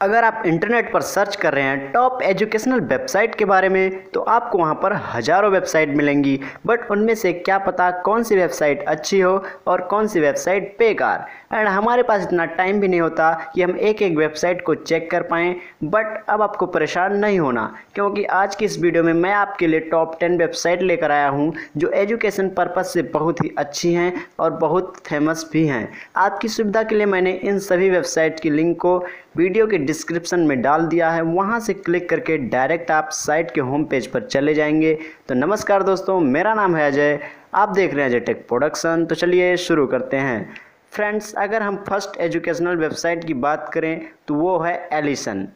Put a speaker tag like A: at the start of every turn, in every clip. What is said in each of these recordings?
A: अगर आप इंटरनेट पर सर्च कर रहे हैं टॉप एजुकेशनल वेबसाइट के बारे में तो आपको वहाँ पर हज़ारों वेबसाइट मिलेंगी। बट उनमें से क्या पता कौन सी वेबसाइट अच्छी हो और कौन सी वेबसाइट बेकार। एंड हमारे पास इतना टाइम भी नहीं होता कि हम एक एक वेबसाइट को चेक कर पाएँ। बट अब आपको परेशान नहीं होना, क्योंकि आज की इस वीडियो में मैं आपके लिए टॉप टेन वेबसाइट लेकर आया हूँ, जो एजुकेशन पर्पज़ से बहुत ही अच्छी हैं और बहुत फ़ेमस भी हैं। आपकी सुविधा के लिए मैंने इन सभी वेबसाइट की लिंक को वीडियो के डिस्क्रिप्शन में डाल दिया है। वहाँ से क्लिक करके डायरेक्ट आप साइट के होम पेज पर चले जाएँगे। तो नमस्कार दोस्तों, मेरा नाम है अजय। आप देख रहे हैं अजय टेक प्रोडक्शन तो चलिए शुरू करते हैं। फ्रेंड्स अगर हम फ़र्स्ट एजुकेशनल वेबसाइट की बात करें तो वो है एलिसन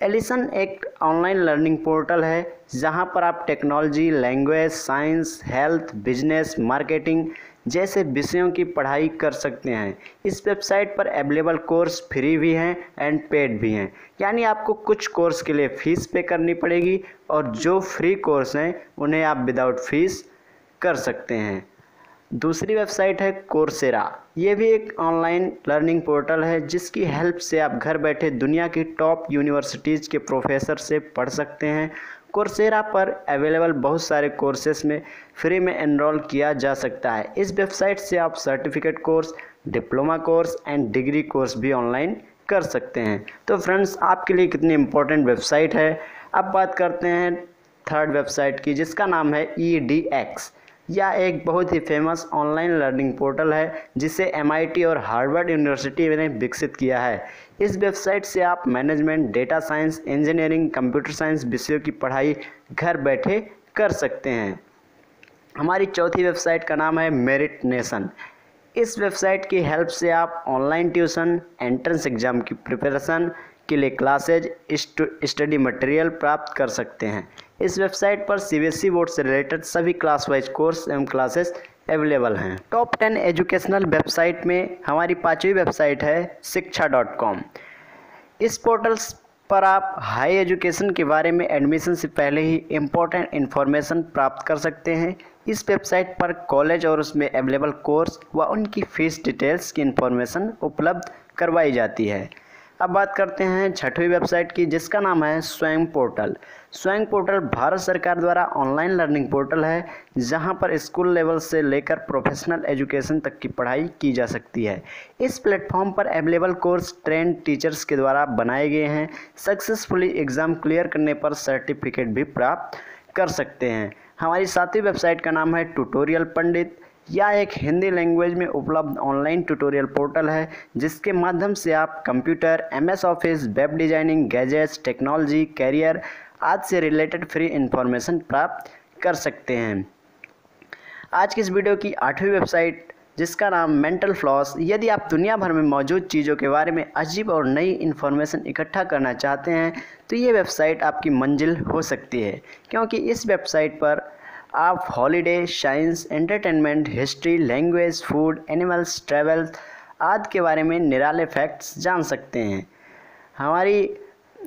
A: एलिसन एक ऑनलाइन लर्निंग पोर्टल है, जहाँ पर आप technology, language, science, health, business, marketing जैसे विषयों की पढ़ाई कर सकते हैं। इस वेबसाइट पर अवेलेबल कोर्स फ्री भी हैं एंड पेड भी हैं। यानी आपको कुछ कोर्स के लिए फ़ीस पे करनी पड़ेगी और जो फ्री कोर्स हैं, उन्हें आप विदाउट फ़ीस कर सकते हैं। दूसरी वेबसाइट है कोर्सेरा ये भी एक ऑनलाइन लर्निंग पोर्टल है, जिसकी हेल्प से आप घर बैठे दुनिया की टॉप यूनिवर्सिटीज़ के प्रोफेसर से पढ़ सकते हैं। कोर्सेरा पर अवेलेबल बहुत सारे कोर्सेस में फ्री में एनरोल किया जा सकता है। इस वेबसाइट से आप certificate course diploma course and degree course भी ऑनलाइन कर सकते हैं। तो फ्रेंड्स आपके लिए कितनी इम्पोर्टेंट वेबसाइट है? अब बात करते हैं थर्ड वेबसाइट की, जिसका नाम है ई डी एक्स यह एक बहुत ही फ़ेमस ऑनलाइन लर्निंग पोर्टल है, जिसे एमआईटी और हार्वर्ड यूनिवर्सिटी ने विकसित किया है। इस वेबसाइट से आप management data science engineering computer science विषयों की पढ़ाई घर बैठे कर सकते हैं। हमारी चौथी वेबसाइट का नाम है मेरिट नेशन इस वेबसाइट की हेल्प से आप ऑनलाइन ट्यूशन, एंट्रेंस एग्ज़ाम की प्रिपरेशन के लिए क्लासेज स्टडी मटेरियल प्राप्त कर सकते हैं। इस वेबसाइट पर सीबीएसई बोर्ड से रिलेटेड सभी क्लास वाइज कोर्स एवं क्लासेस अवेलेबल हैं। टॉप टेन एजुकेशनल वेबसाइट में हमारी पाँचवीं वेबसाइट है शिक्षा डॉट कॉम। इस पोर्टल्स पर आप हाई एजुकेशन के बारे में एडमिशन से पहले ही इम्पोर्टेंट इन्फॉर्मेशन प्राप्त कर सकते हैं। इस वेबसाइट पर कॉलेज और उसमें अवेलेबल कोर्स व उनकी फ़ीस डिटेल्स की इन्फॉर्मेशन उपलब्ध करवाई जाती है। अब बात करते हैं छठवीं वेबसाइट की, जिसका नाम है स्वयं पोर्टल। स्वयं पोर्टल भारत सरकार द्वारा ऑनलाइन लर्निंग पोर्टल है, जहाँ पर स्कूल लेवल से लेकर प्रोफेशनल एजुकेशन तक की पढ़ाई की जा सकती है। इस प्लेटफॉर्म पर अवेलेबल कोर्स ट्रेंड टीचर्स के द्वारा बनाए गए हैं। सक्सेसफुली एग्ज़ाम क्लियर करने पर सर्टिफिकेट भी प्राप्त कर सकते हैं। हमारी सातवीं वेबसाइट का नाम है ट्यूटोरियल पंडित। यह एक हिंदी लैंग्वेज में उपलब्ध ऑनलाइन ट्यूटोरियल पोर्टल है, जिसके माध्यम से आप computer M S office web designing gadgets technology career आदि से रिलेटेड फ्री इंफॉर्मेशन प्राप्त कर सकते हैं। आज की इस वीडियो की आठवीं वेबसाइट जिसका नाम मेंटल फ्लॉस यदि आप दुनिया भर में मौजूद चीज़ों के बारे में अजीब और नई इन्फॉर्मेशन इकट्ठा करना चाहते हैं तो ये वेबसाइट आपकी मंजिल हो सकती है, क्योंकि इस वेबसाइट पर आप holiday science entertainment history language food animals travel आदि के बारे में निराले फैक्ट्स जान सकते हैं। हमारी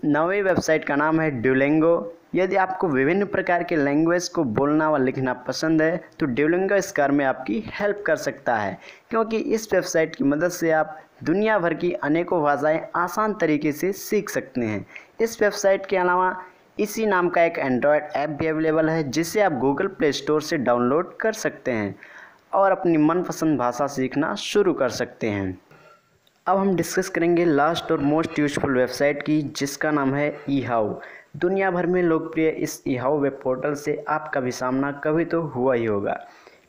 A: नवी वेबसाइट का नाम है ड्यूलेंगो यदि आपको विभिन्न प्रकार के लैंग्वेज को बोलना व लिखना पसंद है तो ड्यूलेंगो इस कार में आपकी हेल्प कर सकता है, क्योंकि इस वेबसाइट की मदद से आप दुनिया भर की अनेकों भाषाएँ आसान तरीके से सीख सकते हैं। इस वेबसाइट के अलावा इसी नाम का एक एंड्रॉयड ऐप भी अवेलेबल है, जिसे आप गूगल प्ले स्टोर से डाउनलोड कर सकते हैं और अपनी मनपसंद भाषा सीखना शुरू कर सकते हैं। अब हम डिस्कस करेंगे लास्ट और मोस्ट यूजफुल वेबसाइट की, जिसका नाम है ई हाउ दुनिया भर में लोकप्रिय इस ई हाउ वेब पोर्टल से आपका भी सामना कभी तो हुआ ही होगा,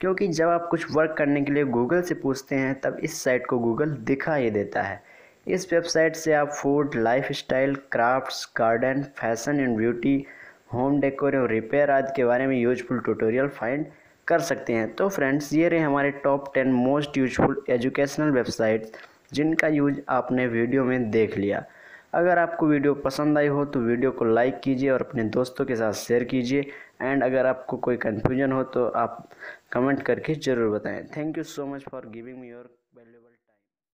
A: क्योंकि जब आप कुछ वर्क करने के लिए गूगल से पूछते हैं, तब इस साइट को गूगल दिखा ही देता है। इस वेबसाइट से आप food lifestyle crafts, garden, fashion and beauty, home decor और रिपेयर आदि के बारे में यूजफुल ट्यूटोरियल फाइंड कर सकते हैं। तो फ्रेंड्स, ये रहे हमारे top ten most useful educational websites जिनका यूज़ आपने वीडियो में देख लिया। अगर आपको वीडियो पसंद आई हो तो वीडियो को लाइक कीजिए और अपने दोस्तों के साथ शेयर कीजिए। एंड अगर आपको कोई कन्फ्यूज़न हो तो आप कमेंट करके ज़रूर बताएँ। Thank you so much for giving me your